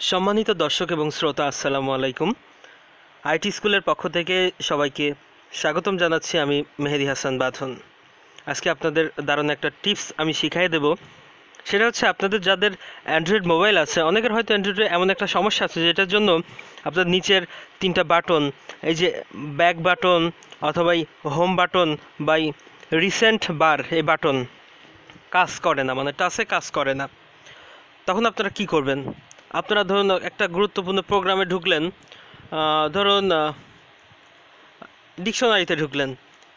সম্মানিত দর্শক এবং শ্রোতা, আসসালামু আলাইকুম। আইটি স্কুলের পক্ষ থেকে সবাইকে স্বাগতম জানাচ্ছি আমি মেহেদি হাসান বাঁধন। আজকে আপনাদের দারুণ একটা টিপস আমি শিখাই দেব। সেটা হচ্ছে আপনাদের যাদের অ্যান্ড্রয়েড মোবাইল আছে, অনেকের হয়তো অ্যান্ড্রয়েডে এমন একটা সমস্যা আছে যেটার জন্য আপনার নিচের তিনটা বাটন, এই যে ব্যাক বাটন অথবা হোম বাটন বা রিসেন্ট বার এই বাটন কাজ করে না মানে টাচে কাজ করে না। তখন আপনারা কি করবেন? আপনারা ধরুন একটা গুরুত্বপূর্ণ প্রোগ্রামে ঢুকলেন ধরুন ডিকশনারিতে ঢুকলেন,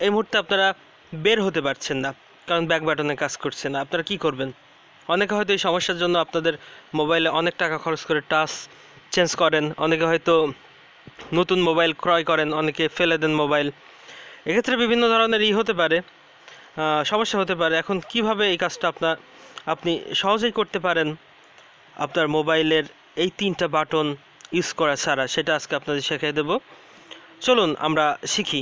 এই মুহূর্তে আপনারা বের হতে পারছেন না, কারণ ব্যাক বাটনে কাজ করছে না। আপনারা কি করবেন? অনেকে হয়তো এই সমস্যার জন্য আপনাদের মোবাইলে অনেক টাকা খরচ করে টাচ চেঞ্জ করেন, অনেকে হয়তো নতুন মোবাইল ক্রয় করেন, অনেকে ফেলে দেন মোবাইল এক্ষেত্রে বিভিন্ন ধরনের ই হতে পারে সমস্যা হতে পারে। এখন কীভাবে এই কাজটা আপনার, আপনি সহজেই করতে পারেন? আপনার মোবাইলের এই তিনটা বাটন ইউজ করা ছাড়া, সেটা আজকে আপনাদের শেখাই দেব। চলুন আমরা শিখি।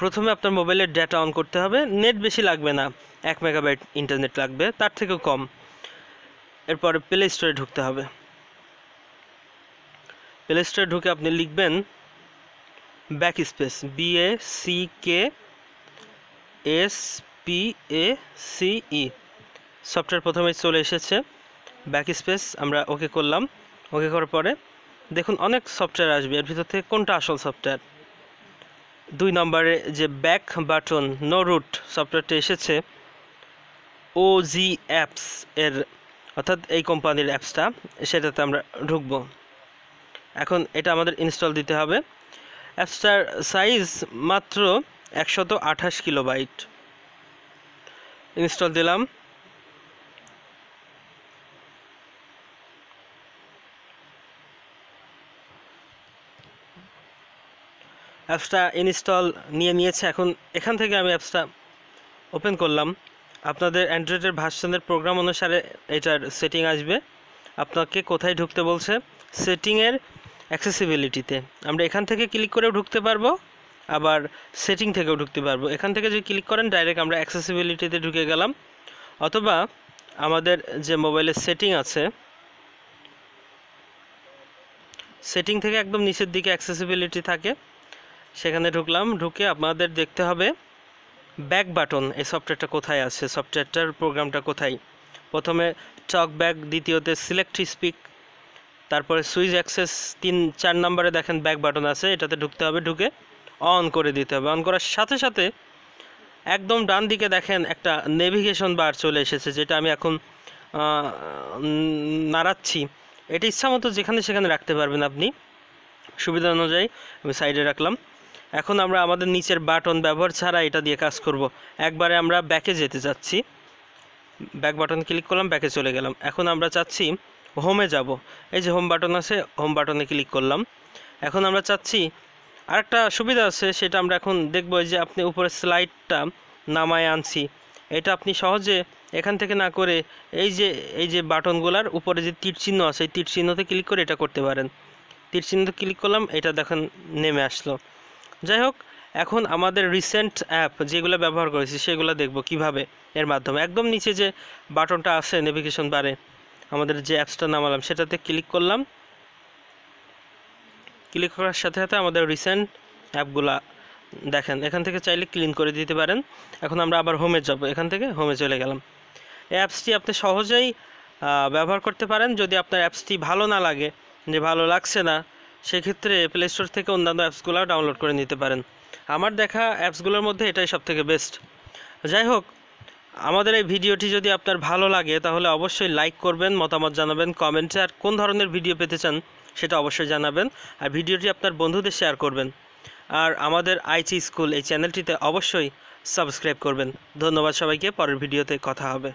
প্রথমে আপনার মোবাইলের ডেটা অন করতে হবে। নেট বেশি লাগবে না, এক মেগাবাইট ইন্টারনেট লাগবে, তার থেকেও কম। এরপরে প্লে স্টোরে ঢুকতে হবে। প্লে স্টোরে ঢুকে আপনি লিখবেন back space B A C K S P A C E software প্রথমে চলে এসেছে। ব্যাক স্পেস আমরা ওকে করলাম। ওকে করার পরে দেখুন অনেক সফটওয়্যার আসবে। এর ভিতর থেকে কোনটা আসল সফটওয়্যার দুই নম্বরে যে ব্যাক বাটন নো রুট সফটওয়্যারটা এসেছে ও জি অ্যাপস এর, অর্থাৎ এই কোম্পানির অ্যাপসটা সেটাতে আমরা ঢুকবো। এখন এটা আমাদের ইনস্টল দিতে হবে। অ্যাপসটার সাইজ মাত্র একশত আঠাশ কিলোবাইট। ইনস্টল দিলাম। অ্যাপসটা ইনস্টল নিয়ে নিয়েছে। এখন এখান থেকে আমি অ্যাপসটা ওপেন করলাম। আপনাদের অ্যান্ড্রয়েডের ভার্সনের প্রোগ্রাম অনুসারে এটার সেটিং আসবে। আপনাকে কোথায় ঢুকতে বলছে? সেটিংয়ের অ্যাক্সেসিবিলিটিতে। আমরা এখান থেকে ক্লিক করেও ঢুকতে পারব, আবার সেটিং থেকেও ঢুকতে পারব। এখান থেকে যদি ক্লিক করেন, ডাইরেক্ট আমরা অ্যাক্সেসিবিলিটিতে ঢুকে গেলাম। অথবা আমাদের যে মোবাইলের সেটিং আছে, সেটিং থেকে একদম নিচের দিকে অ্যাক্সেসিবিলিটি থাকে। সেখানে ঢুকলাম, ঢুকে আপনাদের দেখতে হবে ব্যাক বাটন, এই সফটওয়্যারটা কোথায় আছে, সফটওয়্যারটার প্রোগ্রামটা কোথায়? প্রথমে টক ব্যাক, দ্বিতীয়তে সিলেক্ট স্পিক, তারপরে সুইচ অ্যাক্সেস, তিন, চার নম্বরে দেখেন ব্যাক বাটন আছে, এটাতে ঢুকতে হবে, ঢুকে অন করে দিতে হবে। অন করার সাথে সাথে একদম ডান দিকে দেখেন একটা নেভিগেশন বার চলে এসেছে, যেটা আমি এখন নাড়াচ্ছি। এটা ইচ্ছা মতো যেখানে সেখানে রাখতে পারবেন আপনি। সুবিধা অনুযায়ী আমি সাইডে রাখলাম। এখন আমরা আমাদের নিচের বাটন ব্যবহার ছাড়া এটা দিয়ে কাজ করব। একবারে আমরা ব্যাকে যেতে চাচ্ছি। ব্যাক বাটন ক্লিক করলাম ব্যাকে চলে গেলাম। এখন আমরা চাচ্ছি হোমে যাব। এই যে হোম বাটন আছে হোম বাটনে ক্লিক করলাম। এখন আমরা চাচ্ছি আরেকটা সুবিধা আছে, সেটা আমরা এখন দেখব যে আপনি উপরে স্লাইডটা নামায় আনছি। এটা আপনি সহজে এখান থেকে না করে এই যে এই যে বাটনগুলার উপরে যে তীর চিহ্ন আছে, এই তীর চিহ্নতে ক্লিক করে এটা করতে পারেন। তীর চিহ্নতে ক্লিক করলাম, এটা দেখেন নেমে আসলো। যাই হোক এখন আমাদের রিসেন্ট অ্যাপ যেগুলো ব্যবহার করেছি সেগুলো দেখব কীভাবে এর মাধ্যমে। একদম নিচে যে বাটনটা আছে নেভিগেশন বারে আমাদের যে অ্যাপসটা নামালাম সেটাতে ক্লিক করলাম। ক্লিক করার সাথে সাথে আমাদের রিসেন্ট অ্যাপগুলা দেখেন, এখান থেকে চাইলে ক্লিন করে দিতে পারেন। এখন আমরা আবার হোমে যাব, এখান থেকে হোমে চলে গেলাম। অ্যাপসটি আপনি সহজেই ব্যবহার করতে পারেন। যদি আপনার অ্যাপসটি ভালো না লাগে, যে ভালো লাগছে না সেক্ষেত্রে প্লে স্টোর থেকে অন্যান্য অ্যাপসগুলো ডাউনলোড করে নিতে পারেন। আমার দেখা অ্যাপসগুলোর মধ্যে এটাই সবথেকে বেস্ট যাই হোক, আমাদের এই ভিডিওটি যদি আপনার ভালো লাগে, তাহলে অবশ্যই লাইক করবেন, মতামত জানাবেন কমেন্টে আর কোন ধরনের ভিডিও পেতে চান, সেটা অবশ্যই জানাবেন, আর ভিডিওটি আপনার বন্ধুদের শেয়ার করবেন। আর আমাদের আইচি স্কুল এই চ্যানেলটিতে অবশ্যই সাবস্ক্রাইব করবেন। ধন্যবাদ সবাইকে, পরের ভিডিওতে কথা হবে।